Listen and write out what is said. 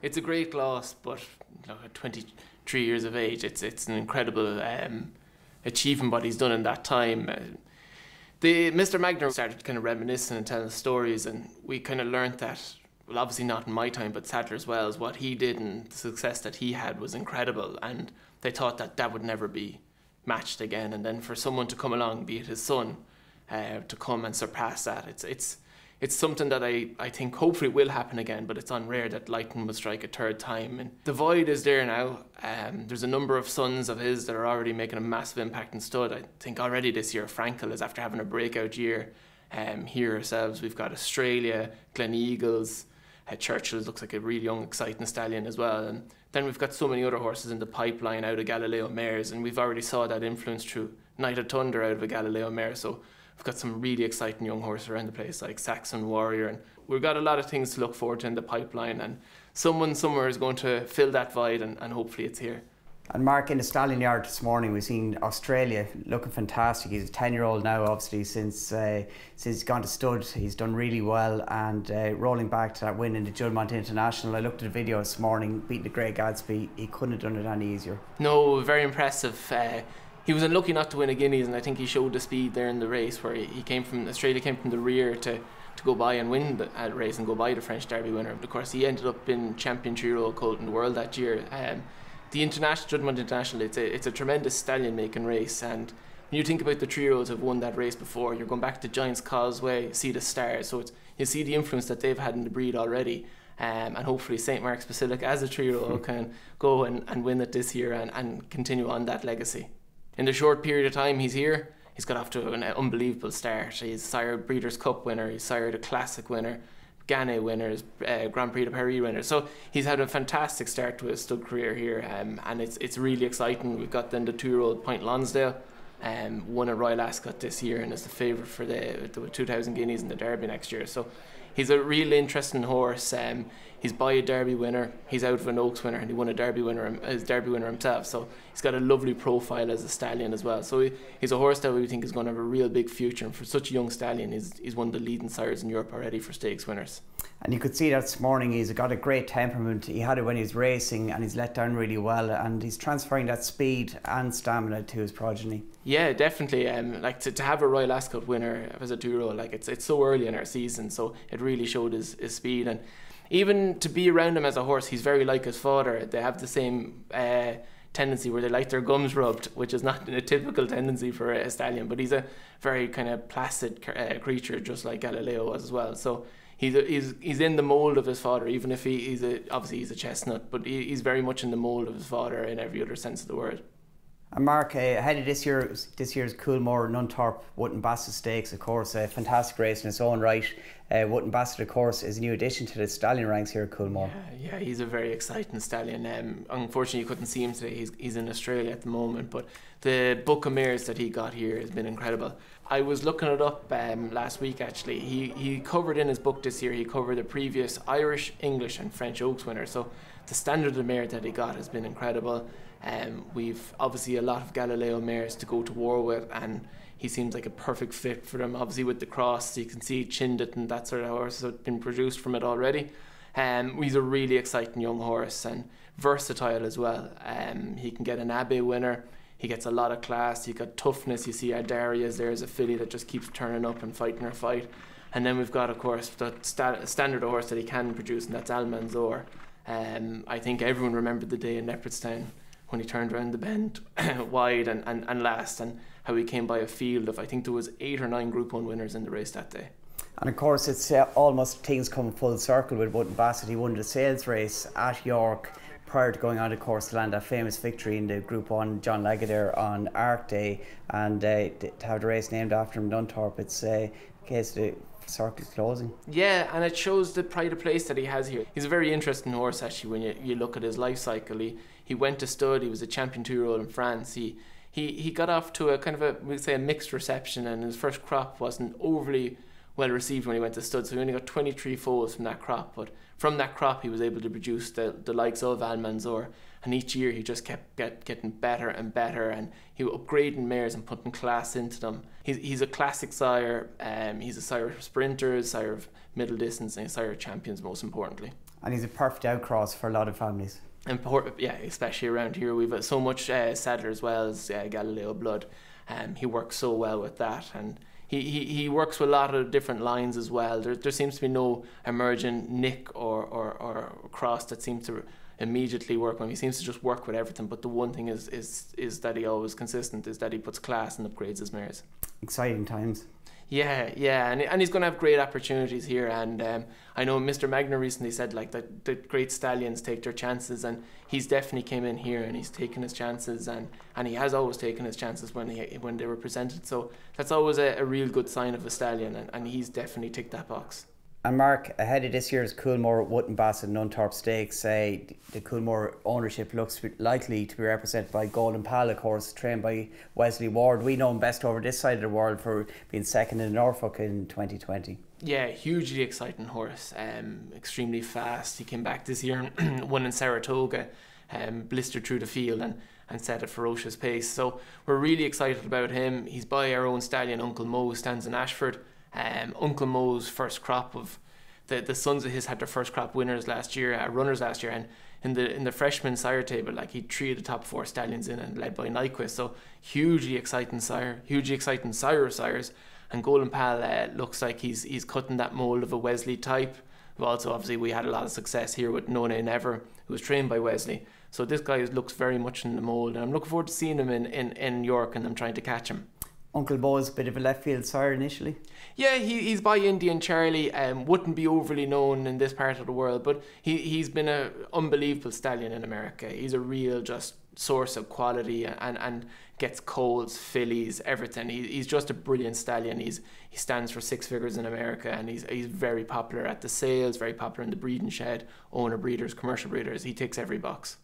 It's a great loss, but at 23 years of age, it's it's an incredible um, achievement what he's done in that time. Uh, the Mr. Magner started kind of reminiscing and telling stories, and we kind of learned that. Well, obviously not in my time, but Sadler's Wells, what he did and the success that he had was incredible, and they thought that that would never be matched again. And then for someone to come along, be it his son, uh, to come and surpass that, it's it's it's something that I, I think hopefully will happen again, but it's unrare that lightning will strike a third time. And the void is there now. Um, there's a number of sons of his that are already making a massive impact in stud. I think already this year, Frankel is after having a breakout year um, here ourselves. We've got Australia, Gleneagles, uh, Churchill looks like a really young, exciting stallion as well. And then we've got so many other horses in the pipeline out of Galileo mares, and we've already saw that influence through Night of Thunder out of a Galileo mare. So We've got some really exciting young horses around the place, like Saxon Warrior, and we've got a lot of things to look forward to in the pipeline. And someone somewhere is going to fill that void, and, and hopefully it's here. And Mark, in the stallion yard this morning, we've seen Australia looking fantastic. He's a ten-year-old now, obviously since uh, since he's gone to stud. He's done really well, and uh, rolling back to that win in the Juddmonte International. I looked at the video this morning, beating the Grey Gatsby. He couldn't have done it any easier. No, very impressive. Uh, he was unlucky not to win a Guineas, and I think he showed the speed there in the race where he, came from Australia came from the rear to, to go by and win the uh, race and go by the French Derby winner. Of course, he ended up in champion three-year-old colt in the world that year. Um, the international Juddmonte International, it's a it's a tremendous stallion making race, and when you think about the three-year-olds have won that race before, you're going back to Giants Causeway, Sea The Stars. So it's you see the influence that they've had in the breed already. Um, and hopefully St Mark's Basilica as a three-year-old can go and, and win it this year and, and continue on that legacy in the short period of time he's here, he's got off to an unbelievable start. He's sired Breeders' Cup winner, he's sired a Classic winner, Gannet winners, uh, Grand Prix de Paris winner. So he's had a fantastic start to his stud career here, um, and it's it's really exciting. We've got then the two-year-old Point Lonsdale, um, won a Royal Ascot this year and is the favourite for the, the 2,000 guineas in the Derby next year. So he's a really interesting horse. Um, he's by a Derby winner. He's out of an Oaks winner, and he won a Derby winner as Derby winner himself. So he's got a lovely profile as a stallion as well. So he, he's a horse that we think is going to have a real big future. And for such a young stallion, he's, he's one of the leading sires in Europe already for stakes winners. And you could see that this morning he's got a great temperament. He had it when he was racing, and he's let down really well. And he's transferring that speed and stamina to his progeny. Yeah, definitely. Um, like to, to have a Royal Ascot winner as a two-year-old, like it's it's so early in our season, so it really showed his, his speed and even to be around him as a horse, he's very like his father. They have the same uh, tendency where they like their gums rubbed, which is not a typical tendency for a stallion. But he's a very kind of placid uh, creature, just like Galileo was as well. So he's a, he's he's in the mold of his father, even if he, he's a obviously he's a chestnut, but he, he's very much in the mold of his father in every other sense of the word. And Mark, uh, ahead of this year, this year's Coolmore Nunthorpe Wootton Bassett Stakes, of course, a fantastic race in its own right. Uh, Wootton Bassett, of course, is a new addition to the stallion ranks here at Coolmore. Yeah, yeah he's a very exciting stallion. Um, unfortunately, you couldn't see him today. He's, he's in Australia at the moment, but the book of mares that he got here has been incredible. I was looking it up um, last week actually. He he covered in his book this year. He covered the previous Irish, English, and French Oaks winner. So the standard of mare that he got has been incredible. Um, we've obviously a lot of Galileo mares to go to war with, and he seems like a perfect fit for them. Obviously, with the cross, you can see Chindit and that sort of horse have been produced from it already. Um, he's a really exciting young horse and versatile as well. Um, he can get an Abbey winner. He gets a lot of class. He got toughness. You see Audarya's there as a filly that just keeps turning up and fighting her fight. And then we've got, of course, the sta- standard horse that he can produce, and that's Almanzor. Um, I think everyone remembered the day in Leopardstown when he turned around the bend wide and, and, and last and how he came by a field of I think there was eight or nine Group 1 winners in the race that day. And of course it's uh, almost things come full circle with Wootton Bassett. He won the sales race at York prior to going on the course to land that famous victory in the Group 1 John Lagardère on Arc Day and uh, to have the race named after him Nunthorpe it's uh, case the circle closing. Yeah, and it shows the pride of place that he has here. He's a very interesting horse actually when you, you look at his life cycle. He, he went to stud. He was a champion two-year-old in France. He he he got off to a kind of a we'd say a mixed reception, and his first crop wasn't overly well received when he went to stud. So he only got 23 foals from that crop, but from that crop he was able to produce the, the likes of Almanzor. And each year he just kept get, getting better and better, and he was upgrading mares and putting class into them. He's, he's a classic sire. Um, he's a sire of sprinters, sire of middle distance, and a sire of champions most importantly. And he's a perfect outcross for a lot of families. Important, yeah, especially around here. We've got so much uh, as well as uh, Galileo blood. Um, he works so well with that, and he, he, he works with a lot of different lines as well. There, there seems to be no emergent nick or, or, or cross that seems to immediately work when he seems to just work with everything. But the one thing is is is that he always consistent is that he puts class and upgrades his mares. Exciting times. Yeah, yeah, and, and he's going to have great opportunities here. And um, I know Mr. Magner recently said like that the great stallions take their chances, and he's definitely came in here and he's taken his chances, and, and he has always taken his chances when he when they were presented. So that's always a, a real good sign of a stallion, and, and he's definitely ticked that box. And Mark, ahead of this year's Coolmore Wootton Bassett and Nunthorpe Stakes, say the Coolmore ownership looks likely to be represented by Golden Pal, of course, trained by Wesley Ward. We know him best over this side of the world for being second in Norfolk in 2020. Yeah, hugely exciting horse, um, extremely fast. He came back this year and won in Saratoga, um, blistered through the field and, and set a ferocious pace. So we're really excited about him. He's by our own stallion, Uncle Mo, stands in Ashford. Um, Uncle Mo's first crop of the the sons of his had their first crop winners last year, uh, runners last year, and in the in the freshman sire table, like he three of the top four stallions in and led by Nyquist. So hugely exciting sire, hugely exciting sire of sires. And Golden Pal uh, looks like he's he's cutting that mold of a Wesley type. Also obviously we had a lot of success here with No Nay Never, who was trained by Wesley. So this guy looks very much in the mold, and I'm looking forward to seeing him in, in, in York and I'm trying to catch him. Uncle Mo's a bit of a left field sire initially. Yeah, he, he's by Indian Charlie. Um, wouldn't be overly known in this part of the world, but he he's been a unbelievable stallion in America. He's a real just source of quality and and gets colts, fillies, everything. He, he's just a brilliant stallion. He's he stands for six figures in America, and he's he's very popular at the sales, very popular in the breeding shed, owner breeders, commercial breeders. He ticks every box.